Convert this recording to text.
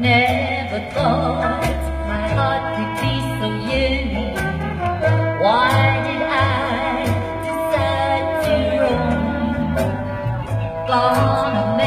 Never thought my heart could be so yearning. Why did I decide to roam? Gone